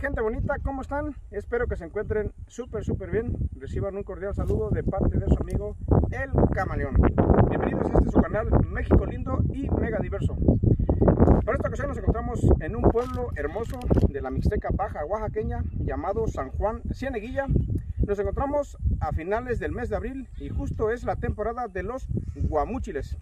gente bonita? ¿Cómo están? Espero que se encuentren súper súper bien. Reciban un cordial saludo de parte de su amigo El Camaleón. Bienvenidos a este su canal México lindo y mega diverso. Para esta ocasión nos encontramos en un pueblo hermoso de la Mixteca Baja Oaxaqueña llamado San Juan Cieneguilla. Nos encontramos a finales del mes de abril y justo es la temporada de los guamúchiles.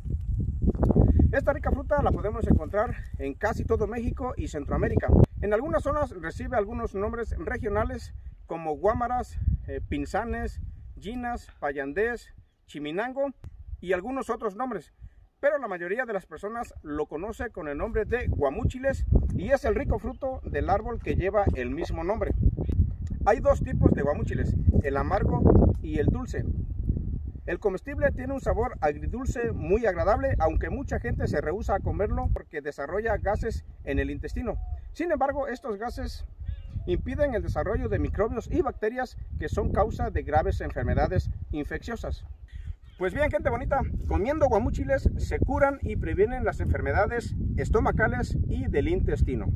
Esta rica fruta la podemos encontrar en casi todo México y Centroamérica. En algunas zonas recibe algunos nombres regionales como guámaras, eh, pinzanes, ginas, payandés, chiminango y algunos otros nombres. Pero la mayoría de las personas lo conoce con el nombre de guamúchiles y es el rico fruto del árbol que lleva el mismo nombre. Hay dos tipos de guamúchiles, el amargo y el dulce. El comestible tiene un sabor agridulce muy agradable, aunque mucha gente se rehúsa a comerlo porque desarrolla gases en el intestino. Sin embargo, estos gases impiden el desarrollo de microbios y bacterias que son causa de graves enfermedades infecciosas. Pues bien, gente bonita, comiendo guamúchiles se curan y previenen las enfermedades estomacales y del intestino.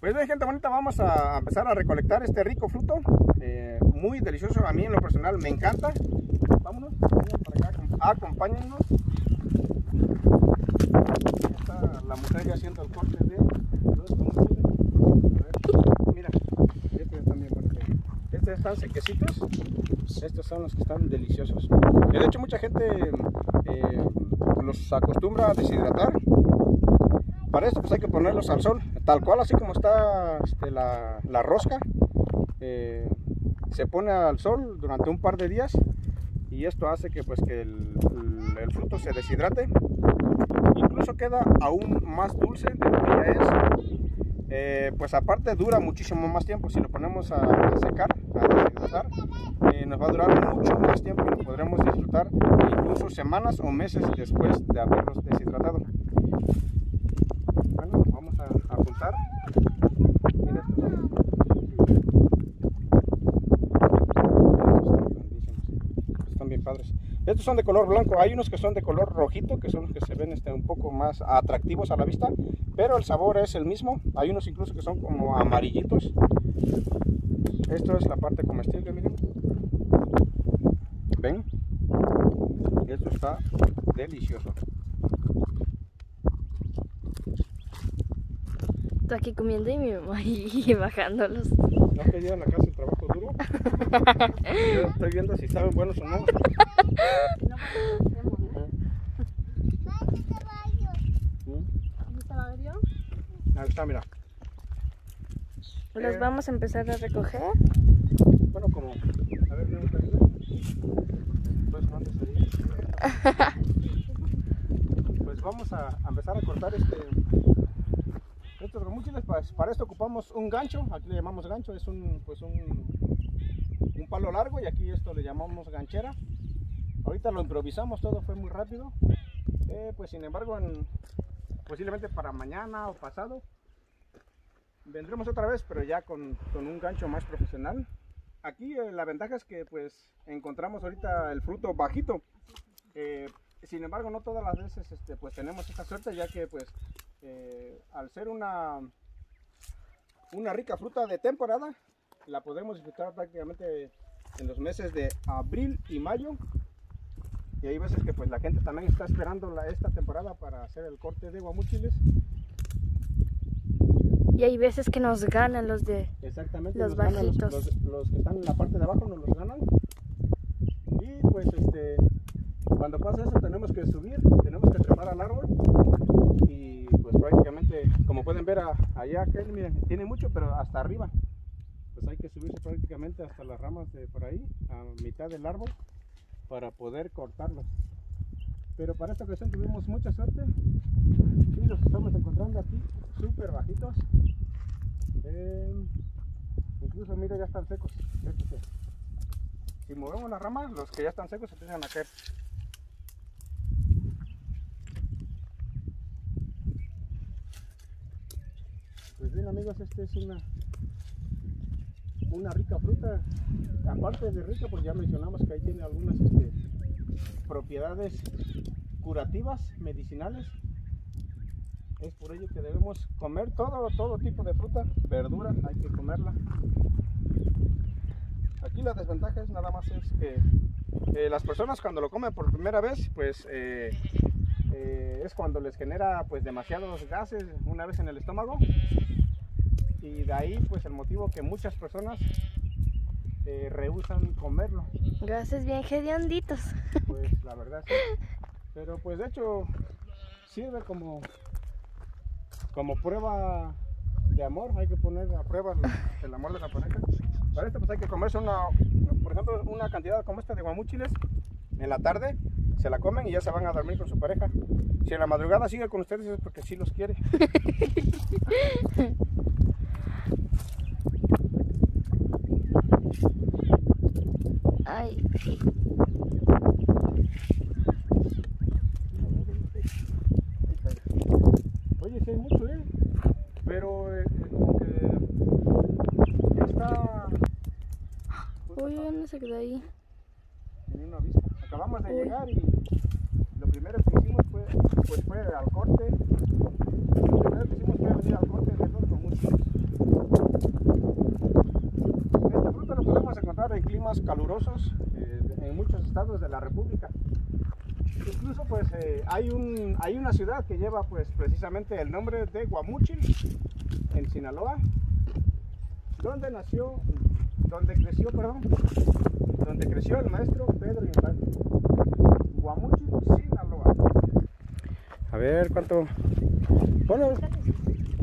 Pues bien, gente bonita, vamos a empezar a recolectar este rico fruto, eh, muy delicioso, a mí en lo personal me encanta. Vámonos, para acá, acompáñennos. Está la mujer ya haciendo el corte de los guamúchiles. A ver, Mira, estos están bien buenos. Estos están sequecitos, estos son los que están deliciosos. Y de hecho mucha gente eh, los acostumbra a deshidratar para esto pues hay que ponerlos al sol, tal cual así como está este, la, la, rosca. Eh, se pone al sol durante un par de días y esto hace que, pues, que el, el, el, fruto se deshidrate. Incluso queda aún más dulce de lo. Eh, pues aparte dura muchísimo más tiempo. Si lo ponemos a secar, a deshidratar, eh, nos va a durar mucho más tiempo. Lo podremos disfrutar incluso semanas o meses después de haberlos deshidratado. apuntar. Mira estos. Están bien padres. Estos son de color blanco. Hay unos que son de color rojito, que son los que se ven este, un poco más atractivos a la vista. Pero el sabor es el mismo. Hay unos incluso que son como amarillitos. Esto es la parte comestible, miren. ¿Ven? Esto está delicioso. Tú aquí comiendo y mi mamá y bajándolos. ¿No has pedido en la casa el trabajo duro? Yo estoy viendo si saben buenos o no. Ahí está, mira. ¿Los Eh, vamos a empezar a recoger? Bueno, como. A ver, ¿dónde está el hilo? Pues. Pues vamos a, empezar a cortar este. Estos remúchiles, para esto ocupamos un gancho, aquí le llamamos gancho, es un, pues un, un palo largo y aquí esto le llamamos ganchera. Ahorita lo improvisamos, todo fue muy rápido. Eh, pues sin embargo, en- posiblemente para mañana o pasado vendremos otra vez, pero ya con, un gancho más profesional. Aquí eh, la ventaja es que pues encontramos ahorita el fruto bajito. Eh, sin embargo, no todas las veces este, pues tenemos esta suerte, ya que pues eh, al ser una, una rica fruta de temporada, la podemos disfrutar prácticamente en los meses de abril y mayo. Y hay veces que pues la gente también está esperando esta temporada para hacer el corte de guamúchiles. Y hay veces que nos ganan los de... Exactamente. Los bajitos. Los, los que están en la parte de abajo nos los ganan. Y pues este, cuando pasa eso tenemos que subir, tenemos que trepar al árbol. Y pues prácticamente, como pueden ver a- allá, aquel, miren, tiene mucho, pero hasta arriba. Pues hay que subirse prácticamente hasta las ramas de por ahí, a mitad del árbol, para poder cortarlos. Pero para esta ocasión tuvimos mucha suerte y los estamos encontrando aquí súper bajitos. Incluso mira ya están secos. Si movemos las ramas, los que ya están secos se empiezan a caer. Pues bien amigos, esta es una una rica fruta. Aparte de rica, pues ya mencionamos que ahí tiene algunas este, propiedades curativas, medicinales. Es por ello que debemos comer todo, todo tipo de fruta, verdura, hay que comerla. la desventaja es nada más es que eh, las personas cuando lo comen por primera vez, pues eh, eh, es cuando les genera pues demasiados gases una vez en el estómago y de ahí pues el motivo que muchas personas eh, rehusan comerlo. Gases bien hedionditos. Pues la verdad sí. Pero pues de hecho sirve como, como prueba de amor. Hay que poner a prueba el amor de la pareja. Para esto pues hay que comerse una, por ejemplo, una cantidad como esta de guamúchiles en la tarde. Se la comen y ya se van a dormir con su pareja. Si en la madrugada sigue con ustedes es porque sí los quiere. Oye, sí hay mucho, ¿eh? Pero eh, como que ya está uy, no se quedó ahí. en una vista. Acabamos de Uy. llegar y lo primero que hicimos fue, pues fue al corte. Lo primero que hicimos fue venir al corte de los guamúchiles. Esta fruta lo podemos encontrar en climas calurosos eh, en muchos estados de la República. Incluso pues eh, hay, un, hay una ciudad que lleva pues precisamente el nombre de Guamúchil en Sinaloa, donde nació, donde creció, perdón, donde creció el maestro Pedro Infante. Guamúchil, Sinaloa. A ver cuánto. Bueno,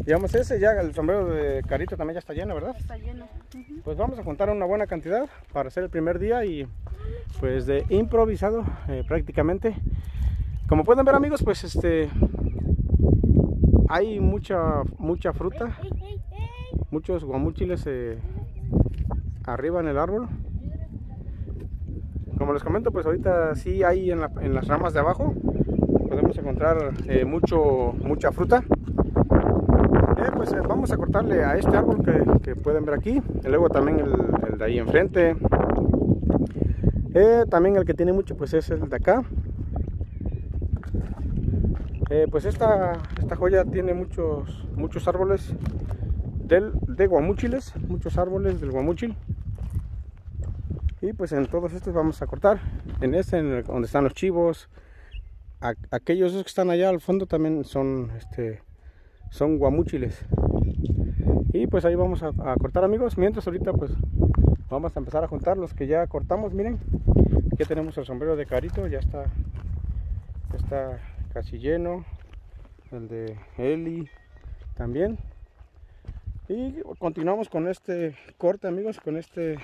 digamos ese ya, el sombrero de Carito también ya está lleno, ¿verdad? Está lleno. Pues vamos a contar una buena cantidad para hacer el primer día y pues de improvisado eh, prácticamente. Como pueden ver amigos, pues este hay mucha mucha fruta, muchos guamúchiles eh, arriba en el árbol. Como les comento, pues ahorita sí hay en, la- en las ramas de abajo podemos encontrar eh, mucho mucha fruta. Pues vamos a cortarle a este árbol que, pueden ver aquí. Y luego también el de ahí enfrente. Eh, también el que tiene mucho pues es el de acá. Eh, pues esta, esta joya tiene muchos, muchos árboles del, de guamúchiles. Muchos árboles del guamúchil. Y pues en todos estos vamos a cortar. En este, en el- donde están los chivos. Aquellos que están allá al fondo también son este son guamúchiles. Y pues ahí vamos a, a cortar amigos. Mientras ahorita pues vamos a empezar a juntar los que ya cortamos. Miren, ya tenemos el sombrero de carito, ya está, está casi lleno. El de Eli también. Y continuamos con este corte amigos, con este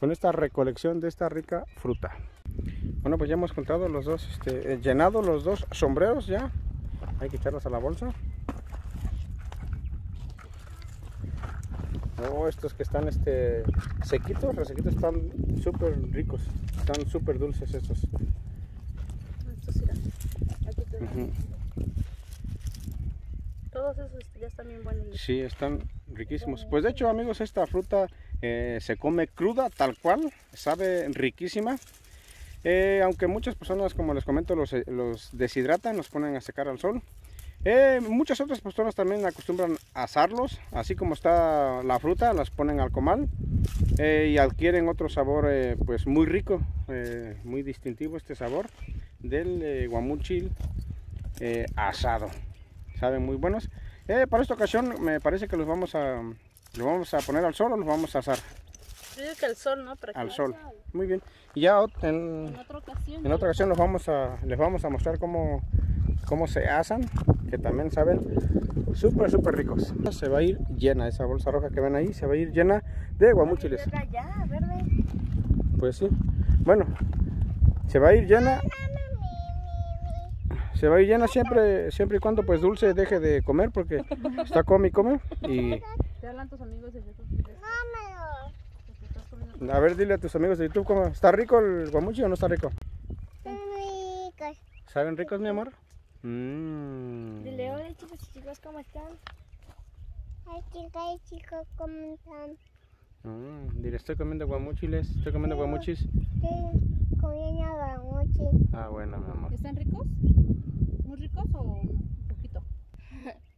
con esta recolección de esta rica fruta. Bueno pues ya hemos contado los dos, este, eh, llenado los dos sombreros ya. Hay que echarlos a la bolsa. Oh, estos que están este, sequitos, resequitos, están súper ricos. Están súper dulces estos. Estos, mira. Aquí te-. Todos esos ya están bien buenos. Sí, están riquísimos. Pues de hecho, amigos, esta fruta eh, se come cruda, tal cual, sabe riquísima. Eh, aunque muchas personas, como les comento, los, eh, los deshidratan, los ponen a secar al sol. Eh, muchas otras personas también acostumbran a asarlos, así como está la fruta, las ponen al comal eh, y adquieren otro sabor eh, pues muy rico, eh, muy distintivo este sabor del eh, guamúchil eh, asado. Saben muy buenos. Para esta ocasión me parece que los vamos a los vamos a poner al sol o los vamos a asar Yo digo que al sol, ¿no? Para al sol. Muy bien. Y ya en, En otra ocasión. en otra ocasión los vamos a, les vamos a mostrar cómo, cómo se asan, que también saben súper, súper ricos. Se va a ir llena, esa bolsa roja que ven ahí, se va a ir llena de. Ya, verde. Pues sí. Bueno, se va a ir llena. Se va a ir llena siempre, siempre y cuando pues Dulce deje de comer porque está come y come. Y Te hablan tus amigos de YouTube. a ver, dile a tus amigos de YouTube cómo está rico el guamuchi o no está rico. Ricos. ¿Saben ricos, mi amor? Mm. Dile, hola chicos y chicas, ¿cómo están? Ay, chicas y chicos, ¿cómo están? Mm, Dile, estoy comiendo guamuchiles, estoy comiendo guamuchis. Estoy comiendo gamuchi. Ah, bueno, mi amor. ¿Están ricos? ¿Muy ricos o un poquito?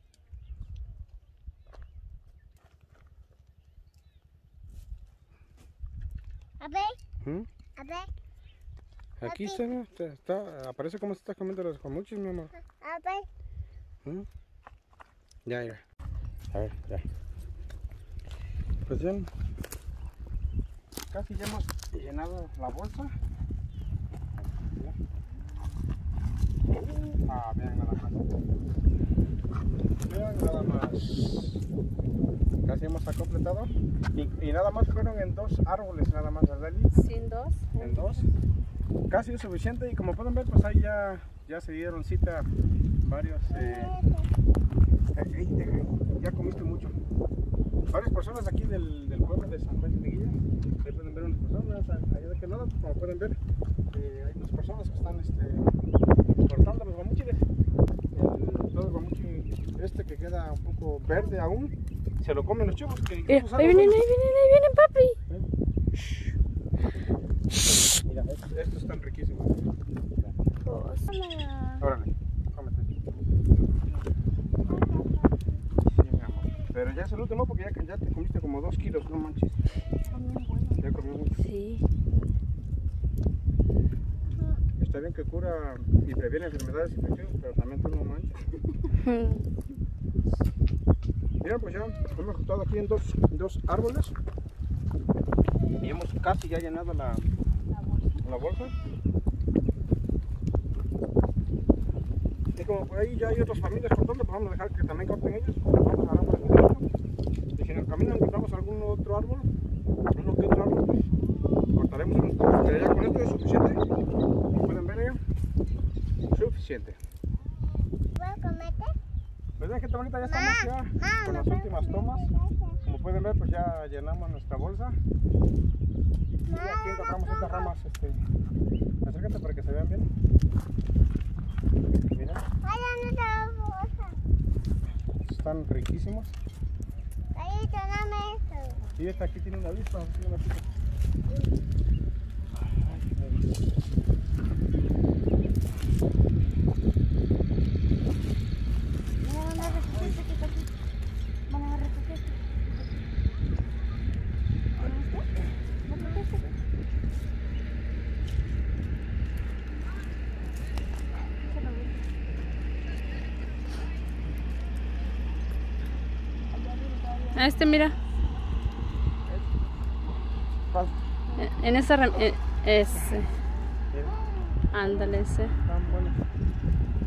A ver, ¿Mm? a ver, Aquí está, ¿no? Está- está- aparece cómo se está comiendo los guamuchis, mi amor. a ver. ¿Mm? Ya, ya. A ver, ya. Pues ya. Casi ya hemos llenado la bolsa. Ah, vean nada más. Vean nada más. Casi hemos completado. Y, y nada más fueron en dos árboles, nada más, ¿verdad, Eli? Sin dos. en dos. Casi es suficiente y como pueden ver, pues ahí ya, ya se dieron cita varios. eh, eh, eh, eh, ya comiste mucho. Varias personas aquí del, del pueblo de San Juan de Miguilla. Ahí pueden ver unas personas, allá de que nada, como pueden ver, eh, hay unas personas que están este, cortando los guamuchiles. El- todo el guamuchi este que queda un poco verde aún, se lo comen los chivos. Que incluso ahí vienen, ahí vienen, ahí vienen, papi. Mira, estos, estos están riquísimos. Hola. Órale, cómete. Sí, mi amor. Pero ya es el último porque ya, ya te comiste como dos kilos, no manches. Ya comió mucho. Sí. Está bien que cura y previene enfermedades infecciosas, pero también tú no manches. Mira, pues ya hemos estado aquí en dos, dos árboles. Y hemos casi ya llenado la, la bolsa. Y como por ahí ya hay otras familias cortando, pues vamos a dejar que también corten ellos. Vamos a agarrar por aquí derecho. Y si en el camino encontramos algún otro árbol, uno que otro árbol, pues cortaremos unos pocos. Pero ya con esto es suficiente. Como pueden ver ya, suficiente. ¿Puedo comerte? Pues bien, gente bonita, ya estamos ya con las últimas tomas. Pueden ver, pues ya llenamos nuestra bolsa. Y aquí encontramos estas ramas, este, acércate para que se vean bien. Mira, están riquísimos. Ahí, dame esto. Y esta aquí tiene una avispa, tiene una pica. Mira, van a recoger este que está aquí. Van a recoger este. ¿Ven este? ¿Recoge este? Se lo doy. A este, mira. En esa ram- eh, Ese. Ándale, ese.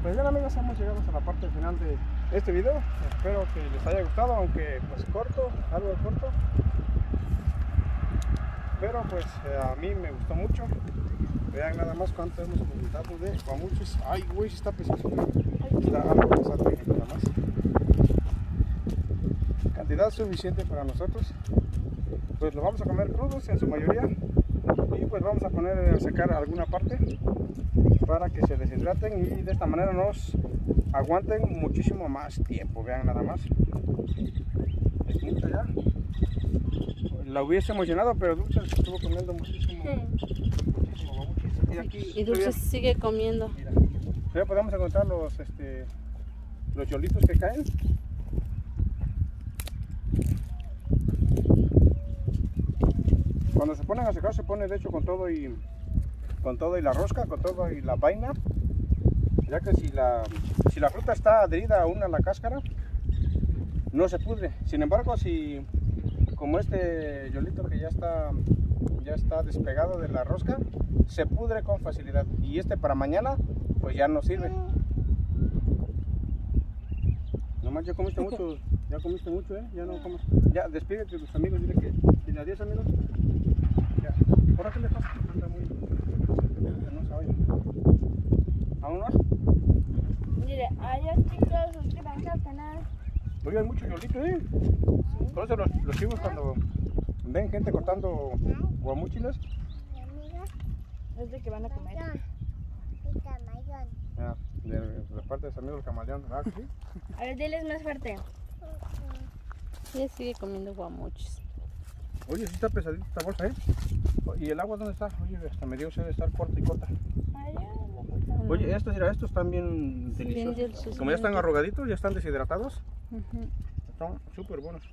Pues bien amigos, hemos llegado hasta la parte final de este video. Espero que les haya gustado, aunque pues corto, algo corto. Pero pues eh, a mí me gustó mucho. Vean nada más cuánto hemos comentado de guamuchis. Ay, güey, está pesado. Está algo pesado, nada más. Cantidad suficiente para nosotros. Pues lo vamos a comer crudos en su mayoría. Y pues vamos a poner a secar alguna parte para que se deshidraten y de esta manera nos aguanten muchísimo más tiempo. Vean nada más. La hubiésemos llenado, pero Dulce se estuvo comiendo muchísimo. muchísimo. Y aquí Y Dulce sigue comiendo. Mira, podemos encontrar los, este, los yolitos que caen. Cuando se ponen a secar se pone de hecho con todo y con todo y la rosca, con todo y la vaina. Ya que si la, si la fruta está adherida aún a la cáscara, no se pudre. Sin embargo, si como este yolito que ya está ya está despegado de la rosca, se pudre con facilidad. Y este para mañana, pues ya no sirve. Nomás ya comiste mucho, ya comiste mucho, ¿eh? Ya no comes. Ya, despídete de tus amigos, dile que, dile adiós amigos. ¿Ahora qué le pasa? Anda muy... que no se oye. ¿Aún más? Mire, adiós chicos, suscríbanse al canal. Oye, hay mucho yolito, ¿eh? Por eso los, los chivos cuando ven gente cortando amiga, Es de que van a comer. Y Tamayón. ya, de, de parte de su amigo el camaleón, ¿verdad? que sí? A ver, diles más fuerte. Ella sigue comiendo guamuchis. Oye, sí está pesadita esta bolsa, ¿eh? ¿Y el agua dónde está? Oye, hasta me dio sed de estar corta y corta. Oye, estos, mira, estos están bien Sí, bien deliciosos. Como ya están arrugaditos, ya están deshidratados, están súper buenos.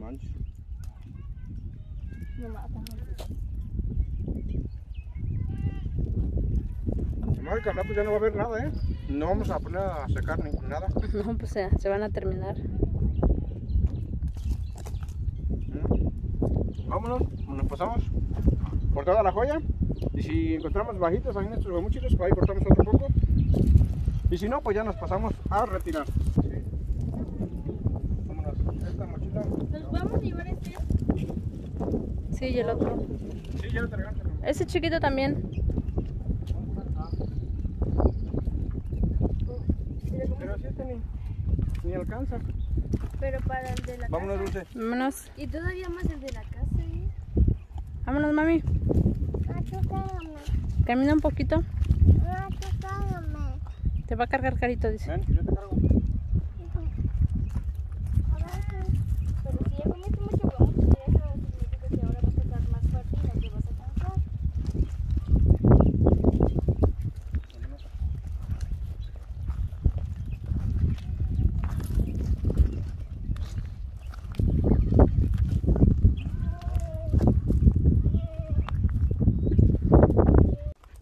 manches. No mata. Además, que al rato ya no va a haber nada, ¿eh? No vamos a poner a secar ni nada. No, pues se, se van a terminar. Mm. Vámonos, nos pasamos por toda la joya. Y si encontramos bajitos ahí en estos guamuchitos, pues ahí cortamos otro poco. Y si no, pues ya nos pasamos a retirar. Sí. Vámonos, esta mochila. Nos vamos a llevar este. Sí, y el otro. Sí, ya lo. ¿no? Ese chiquito también. Ni, ni alcanza. Pero para el de la Vámonos, casa. Dulce. Vámonos. Y todavía más el de la casa, ¿eh? Vámonos, mami. Camina un poquito. Te va a cargar carito, dice. Ven, yo te cargo. Pero si ya comiste mucho huevo, pues eso significa que ahora vas a estar más fuerte y no te vas a cansar. Vámonos.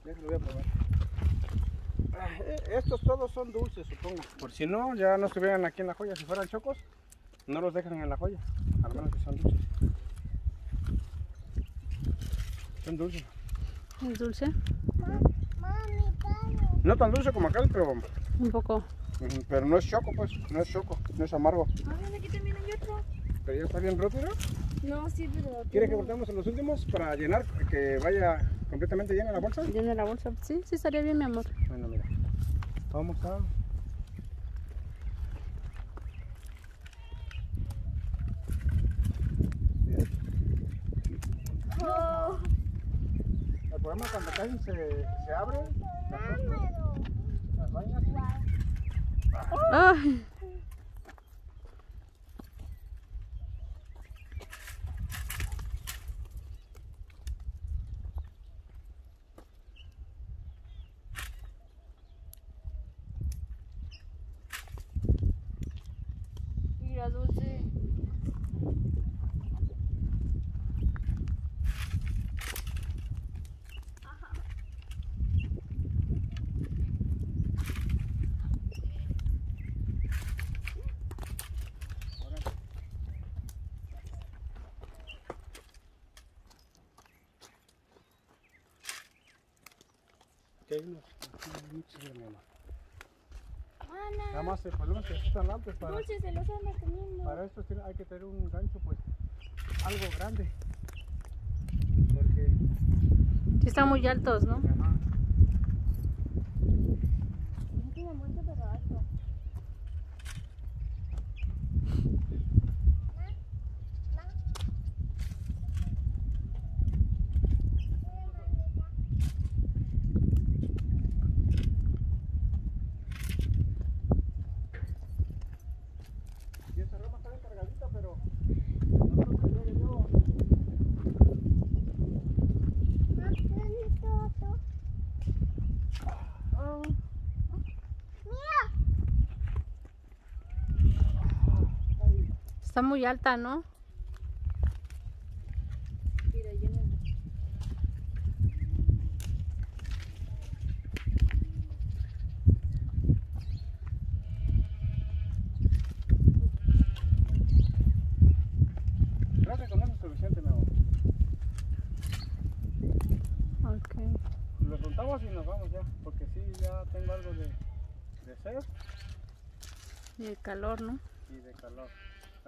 Déjalo, voy a probar. Ah, eh, Estos supongo. Por si no, ya no estuvieran aquí en la joya. Si fueran chocos, no los dejan en la joya. Al menos que son dulces. Son dulces. Es dulce. No tan dulce como aquel, pero, Un poco. pero no es choco, pues. No es choco, no es amargo. Ah, aquí también hay otro. Pero ya está bien roto, ¿no? No, sí, pero... ¿Quiere que cortemos en los últimos para llenar, que vaya completamente llena la bolsa? Llena la bolsa. Sí, sí, estaría bien, mi amor. Bueno, mira. Vamos a... Bien. Oh, El problema es cuando casi se, se abre las vainas. ¡Ay! mira, dulce. Que hay unos aquí muchos, hermano. Que para, dulce se los anda comiendo. para estos tiene- hay que tener un gancho pues algo grande. Porque Sí, están muy altos, ¿no? ajá, No tiene mucho, pero alto. y esta rama está bien cargadita, pero no creo que llegue yo. Oh, Está muy alta, ¿no? mira. Creo que con eso es suficiente, mi amor. Ok. Lo contamos y nos vamos ya, porque sí, ya tengo algo de, de sed Y el calor, ¿no? y de calor.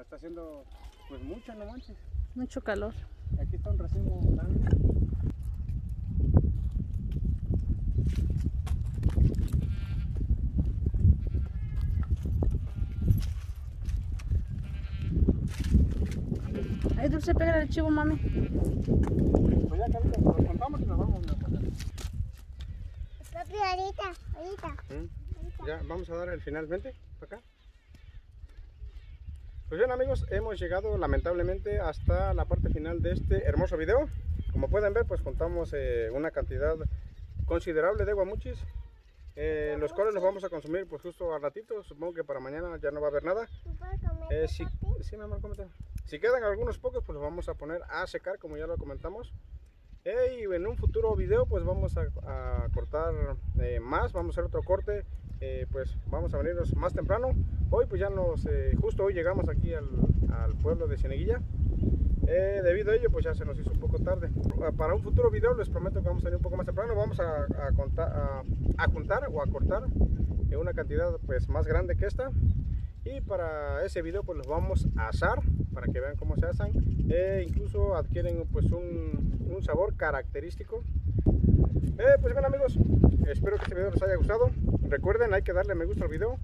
Está haciendo pues mucho, no manches. Mucho calor. Aquí está un racimo grande. Ay, dulce, pega el chivo, mami. Pues ya, Carita, lo contamos y nos vamos. Papi, ahorita, ahorita. ¿Mm? Ya, vamos a dar el finalmente para acá. Pues bien amigos, hemos llegado lamentablemente hasta la parte final de este hermoso video. Como pueden ver, pues contamos eh, una cantidad considerable de guamuchis, eh, los cuales los vamos a consumir pues justo al ratito. Supongo que para mañana ya no va a haber nada. Eh, si, sí, mi amor, cómete. Si quedan algunos pocos, pues los vamos a poner a secar, como ya lo comentamos. Eh, y en un futuro video, pues vamos a, a cortar eh, más, vamos a hacer otro corte. Eh, pues vamos a venirnos más temprano. Hoy, pues ya nos, eh, justo hoy llegamos aquí al, pueblo de Cieneguilla. Eh, debido a ello, pues ya se nos hizo un poco tarde. Ah, Para un futuro video, les prometo que vamos a venir un poco más temprano. Vamos a, a contar, o a cortar una cantidad pues más grande que esta. Y para ese video, pues los vamos a asar para que vean cómo se asan. Incluso adquieren pues un, sabor característico. Pues bien amigos, espero que este video les haya gustado. Recuerden, hay que darle me gusta al video,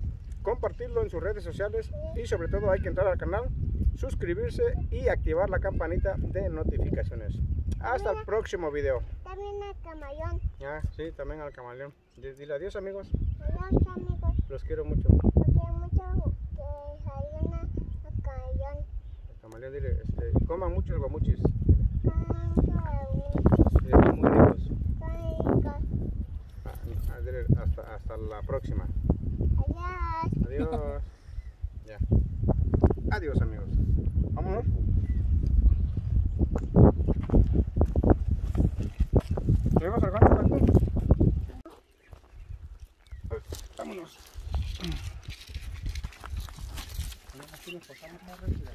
compartirlo en sus redes sociales y sobre todo hay que entrar al canal, suscribirse y activar la campanita de notificaciones. Hasta el próximo video. También el camaleón. Ah, sí, también al camaleón. Dile adiós amigos, Adiós, amigos. los quiero mucho. Porque mucho que un camaleón. El camaleón, dile, este, coman muchos guamuchis, Con mucho sí, están muy ricos. ricos. Ah, ah, dile, hasta, la próxima. Adiós. Adiós. ya. Adiós amigos. Vámonos. ¿Llegamos al Vámonos. Aquí nos pasamos más rápido.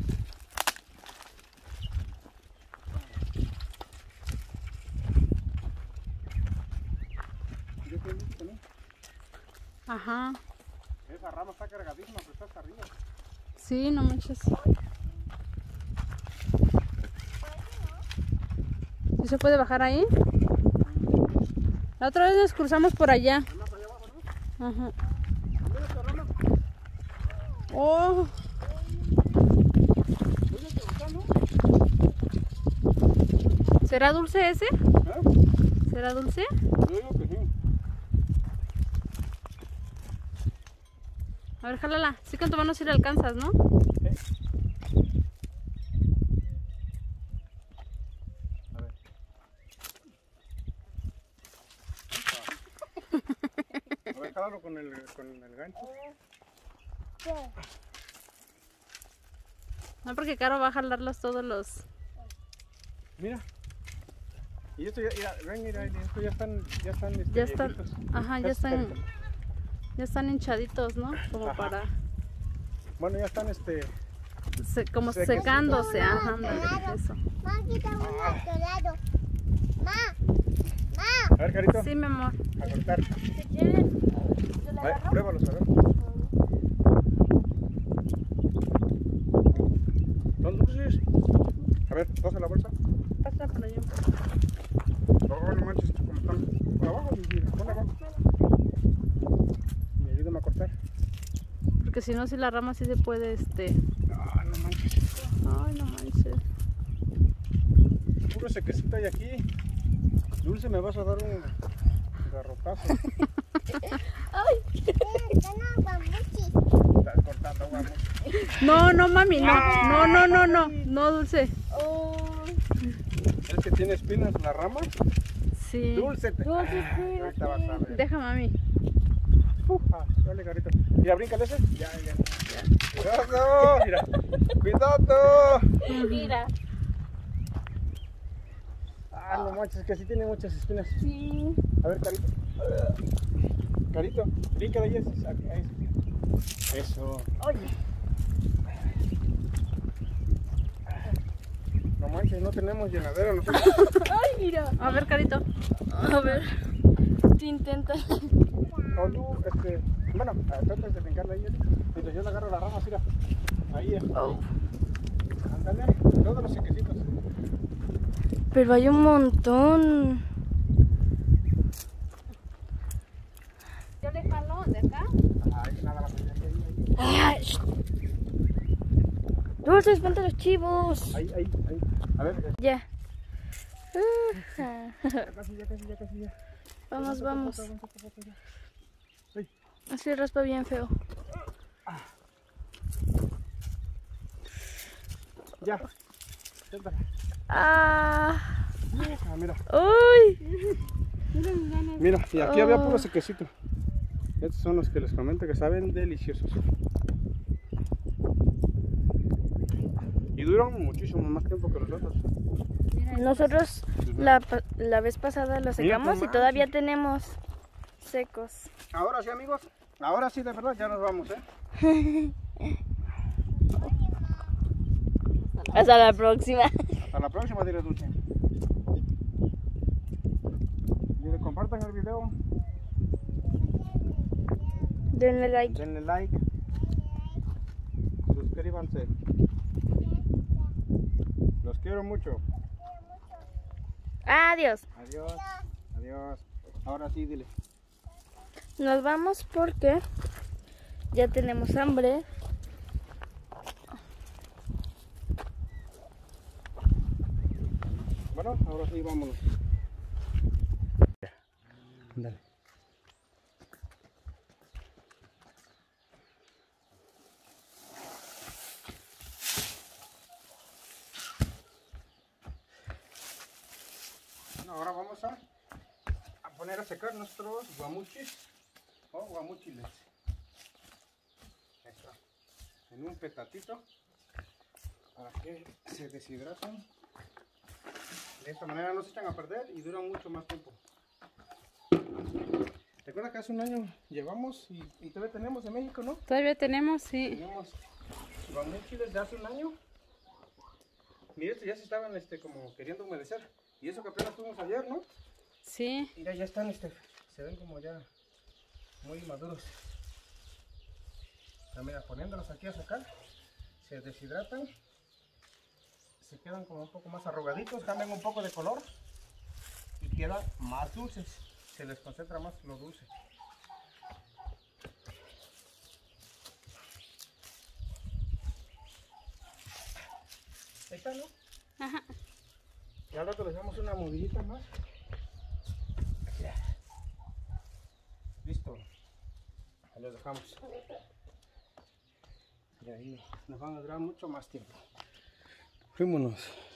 Yo te he visto, ¿no? Ajá. Esa rama está cargadísima, pero está hasta arriba. Sí, no manches. ¿Sí se puede bajar ahí? La otra vez nos cruzamos por allá. Ajá. Oh. ¿será dulce ese? ¿Eh? ¿Será dulce? Yo digo que sí. A ver, jálala. Sí con tu mano sí le alcanzas, ¿no? A ver. A ver, jálalo con el, con el gancho. No, porque Caro va a jalarlos todos los... Mira. Y esto ya, ven, mira, esto ya están, ya están, este, Ya están, viejitos. ajá, ya están. Ya están hinchaditos, ¿no? Como Ajá. para, Bueno, ya están, este, se- como Secos. secándose, ajá, ándale, eso. Ma, quita uno Ah. a tu lado. Ma. Ma. a ver, carito, Sí, mi amor. a cortar. ¿Te quieres? ¿Te la A ver, pruébalos, a ver. ¿Son dulces? A ver, pasa la bolsa. Pasa por allá. No, no manches, como están por abajo, y pon abajo. Porque si no, si la rama sí se puede, este... Ah, no manches. Ay, no manches. Puro sequecito hay aquí. Dulce, me vas a dar un garrotazo. No, guamuchis. Estás cortando, vamos. No, no, mami, no. No, no, no, no. No, dulce. ¿Es que tiene espinas la rama? Sí. Dulce. te- Dulce, Ah, vas a ver. Uf, ah, dale, carito. Mira, bríncale ese. Ya, ya. Cuidado, mira. Cuidado. Mira. Ah, no manches, que sí tiene muchas espinas. Sí. A ver, carito. Carito, bríncale ahí. ese- ahí, ese. Eso. Oye. No manches, no tenemos llenadera nosotros. Ay, mira. A ver, carito. A ver. Te intenta. O tú, este, bueno, tratas de brincarle ahí. Mientras yo le agarro la rama, mira. Ahí, eh. Ándale, todos los sequecitos. Pero hay un montón. Yo le jalo de acá. Ahí, nada más. Ahí, ahí, Ay. Dulce, espanta los chivos. ahí. Ahí, ahí. A ver, Ya. ya casi, ya casi, ya casi, ya. Vamos, vamos. Aguanta, aguanta, aguanta, ya. Ay, Así raspa bien feo. ya. Ah. Ah, mira. Uy. Mira, y aquí había Oh. puro sequecito. Estos son los que les comento que saben deliciosos. Y duran muchísimo más tiempo que los otros. Nosotros la, la vez pasada los secamos y todavía tenemos secos. Ahora sí, amigos. Ahora sí, de verdad, ya nos vamos, ¿eh? Hasta la próxima. Hasta la próxima, dile Dulce. Dile, compartan el video, Denle like. denle like, suscríbanse. Los quiero mucho. Adiós. Adiós. Adiós. Ahora sí, dile. Nos vamos porque ya tenemos hambre. Bueno, ahora sí, vámonos. Dale. Bueno, ahora vamos a, a poner a secar nuestros guamuchis guamuchiles. Está. En un petatito para que se deshidraten. De esta manera no se echan a perder y duran mucho más tiempo. ¿Te acuerdas que hace un año llevamos y, y todavía tenemos en México, no? Todavía tenemos, sí. Tenemos guamuchiles de hace un año. Mira, estos ya se estaban este, como queriendo humedecer. Y eso que apenas fuimos ayer, ¿no? Sí. Mira, ya están, este, se ven como ya muy maduros. Ya mira, poniéndolos aquí a sacar, se deshidratan, se quedan como un poco más arrugaditos, cambian un poco de color y quedan más dulces. Se les concentra más lo dulce. Ahí está, ¿no? Ajá. Y ahora que les damos una mordidita más. Ya. Listo. Los dejamos. Y ahí nos van a durar mucho más tiempo. Fuímonos.